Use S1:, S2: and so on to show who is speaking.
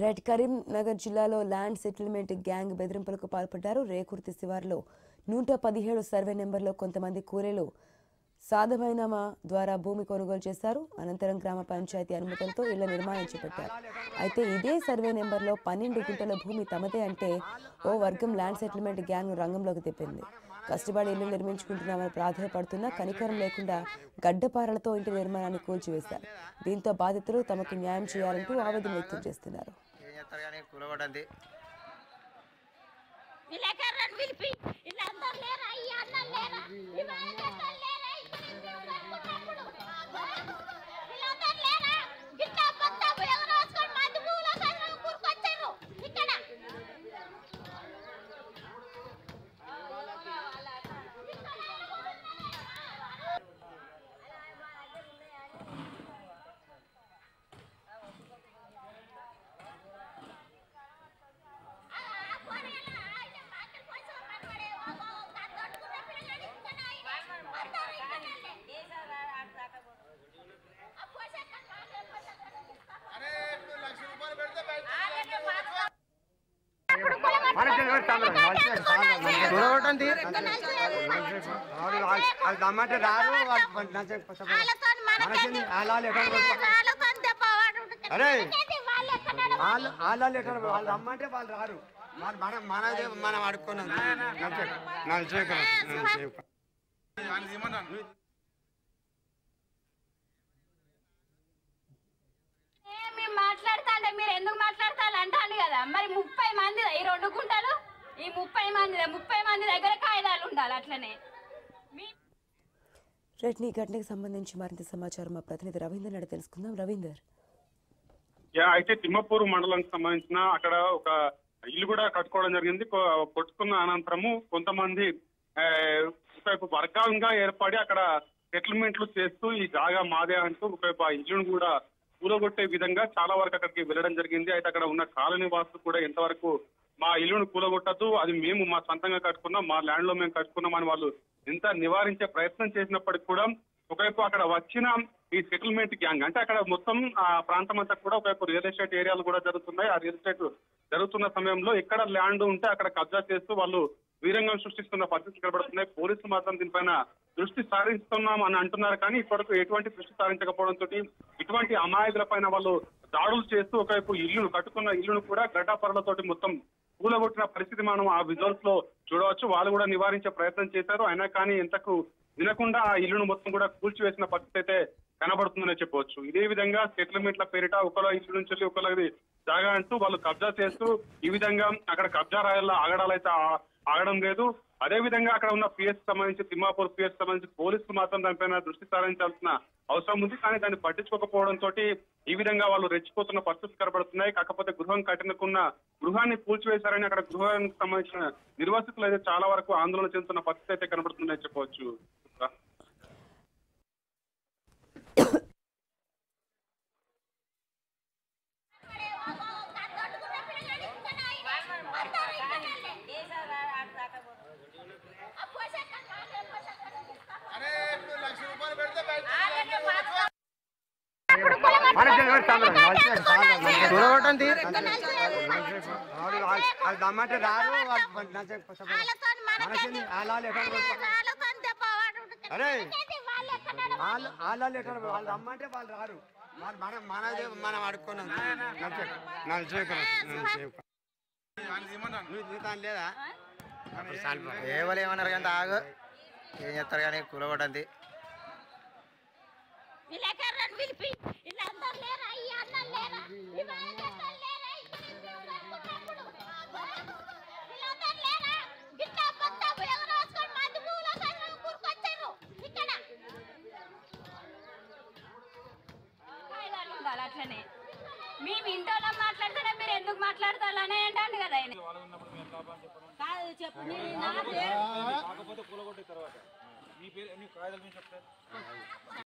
S1: Red Karimnagar జిల్లాలో land settlement gang బెదిరింపులకు పాల్పడ్డారు. రేకుర్తి శివార్లో నూట పదిహేడు సర్వే నెంబర్లో కొంతమంది కూలీలు సాధమైనామా ద్వారా భూమి కొనుగోలు చేశారు. అనంతరం గ్రామ పంచాయతీ అనుమతులతో ఇళ్ళ నిర్మాణం చేపట్టారు. అయితే ఇదే సర్వే నెంబర్లో పన్నెండు గుంటల భూమి తమదే అంటే ఓ వర్గం ల్యాండ్ సెటిల్మెంట్ గ్యాంగ్ రంగంలోకి తిప్పింది. కష్టపడి ఇల్లు నిర్మించుకుంటున్నామని ప్రాధాయపడుతున్నా కనికరం లేకుండా గడ్డపారలతో ఇంటి నిర్మాణాన్ని కూల్చివేశారు. దీంతో బాధితులు తమకు న్యాయం చేయాలంటూ ఆవేదన వ్యక్తం చేస్తున్నారు.
S2: విలేకరులను పిలిపి వీళ్ళందరూ లేరా ఈ అన్నం లేరా ఈ బాధ్యతలు లేరా ఇక్కడ ఇల్లు కట్టుకున్నప్పుడు వీళ్ళందరూ లేరా గిట్ట కొత్త బుడగ రోజుకొని మంది పూల సంఘం కూరుకొచ్చారు ఇక్కడ
S3: అది రారు? అరే వాళ్ళు వాళ్ళు వాళ్ళు రారు. మన మనం మనదే మనం అడుక్కున్నాం.
S2: మేము మాట్లాడతా అంటే మీరు ఎందుకు మాట్లాడతారు అంటాను కదా. మరి ముప్పై మంది ఈ రెండు గుంటలు ఈ ముప్పై మంది ముప్పై మంది దగ్గర కాగితాలు ఉండాలి అట్లనే.
S1: ఘటనకు సంబంధించి మరింత సమాచారం మా ప్రతినిధి రవీందర్ నాడు తెలుసుకుందాం. రవీందర్.
S4: యా అయితే తిమ్మపూర్ మండలానికి సంబంధించిన అక్కడ ఒక ఇల్లు కూడా కట్టుకోవడం జరిగింది. కొట్టుకున్న అనంతరము కొంతమంది వర్గాలుగా ఏర్పడి అక్కడ సెటిల్మెంట్లు చేస్తూ ఈ జాగా మాదే అంటూ ఒకవైపు ఆ ఇల్లును కూడా కూలగొట్టే విధంగా చాలా వరకు అక్కడికి వెళ్ళడం జరిగింది. అయితే అక్కడ ఉన్న కాలనీ వాసులు కూడా ఎంతవరకు మా ఇల్లును కూలగొట్టద్దు అది మేము మా సొంతంగా కట్టుకున్నాం మా ల్యాండ్లో మేము కట్టుకున్నాం అని వాళ్ళు ఎంత నివారించే ప్రయత్నం చేసినప్పటికీ కూడా ఒకవైపు అక్కడ వచ్చిన ఈ సెటిల్మెంట్ గ్యాంగ్ అంటే అక్కడ మొత్తం ఆ ప్రాంతం అంతా కూడా ఒకవైపు రియల్ ఎస్టేట్ ఏరియాలు కూడా జరుగుతున్నాయి. ఆ రియల్ ఎస్టేట్ జరుగుతున్న సమయంలో ఎక్కడ ల్యాండ్ ఉంటే అక్కడ కబ్జా చేస్తూ వాళ్ళు వీరంగం సృష్టిస్తున్న పరిస్థితి కనబడుతున్నాయి. పోలీసులు మాత్రం దీనిపైన దృష్టి సారిస్తున్నాం అని అంటున్నారు. కానీ ఇప్పటికు ఎటువంటి దృష్టి సారించకపోవడంతో ఇటువంటి అమాయకుల పైన వాళ్ళు దాడులు చేస్తూ ఒకవైపు ఇల్లును కట్టుకున్న ఇల్లును కూడా గడ్డాపరలతోటి మొత్తం కూలగొట్టిన పరిస్థితి మనం ఆ విజువల్స్లో చూడవచ్చు. వాళ్ళు కూడా నివారించే ప్రయత్నం చేశారు. అయినా కానీ ఇంతకు వినకుండా ఆ ఇల్లును మొత్తం కూడా కూల్చివేసిన పరిస్థితి అయితే కనబడుతుందనే చెప్పవచ్చు. ఇదే విధంగా సెటిల్మెంట్ల పేరిట ఒకళ్ళ ఇల్లు నుంచి ఒకళ్ళది జాగా అంటూ వాళ్ళు కబ్జా చేస్తూ ఈ విధంగా అక్కడ కబ్జా రాయల్లో ఆగడాలు అయితే ఆగడం లేదు. అదే విధంగా అక్కడ ఉన్న పిఎస్ సంబంధించి తిమ్మాపూర్ పిఎస్ సంబంధించి పోలీసులు మాత్రం దానిపైన దృష్టి సారించాల్సిన అవసరం ఉంది. కానీ దాన్ని పట్టించుకోకపోవడంతో ఈ విధంగా వాళ్ళు రెచ్చిపోతున్న పరిస్థితులు కనబడుతున్నాయి. కాకపోతే గృహం కట్టినకున్న గృహాన్ని కూల్చివేశారని అక్కడ గృహానికి సంబంధించిన నిర్వాసితులు అయితే చాలా వరకు ఆందోళన చెందుతున్న పరిస్థితి అయితే కనబడుతుందని చెప్పవచ్చు.
S5: కూలగొట్టండి
S3: వాళ్ళు వాళ్ళు వాళ్ళు వాళ్ళు రారు. మన- మనం మనదే మనం అడుక్కున్నాం. లేదా?
S5: ఏవలు ఏమన్నారు కానీ ఆగు ఏం చేస్తారు కానీ
S2: విలేకరులను పిలిపి వీళ్ళందరూ లేరా ఈ అన్నం లేరా ఈ బాధ్యతలు లేరా ఇక్కడ ఇల్లు కట్టుకున్నప్పుడు వీళ్ళందరూ లేరా గిట్ట కొత్త బుడగ రోజుకొని మంది పూల సంఘం కూరుకొచ్చారు ఇక్కడ కాగితాలు ఉండాలి అట్లనే మేము ఇంట్లో మాట్లాడితేనే మీరు ఎందుకు మాట్లాడతారు అని అంటాను కదా ఆయన. కాదు చెప్పు నీ- నా పేరు